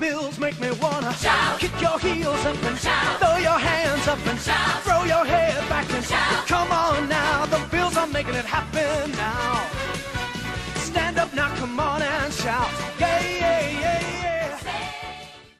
bills make me wanna Shout. kick your heels up and Shout. throw your hands up and Shout. throw your head back and Shout. come on now. The bills are making it happen now. Stand up now, come on and shout. Yeah,